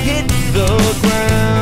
hit the ground.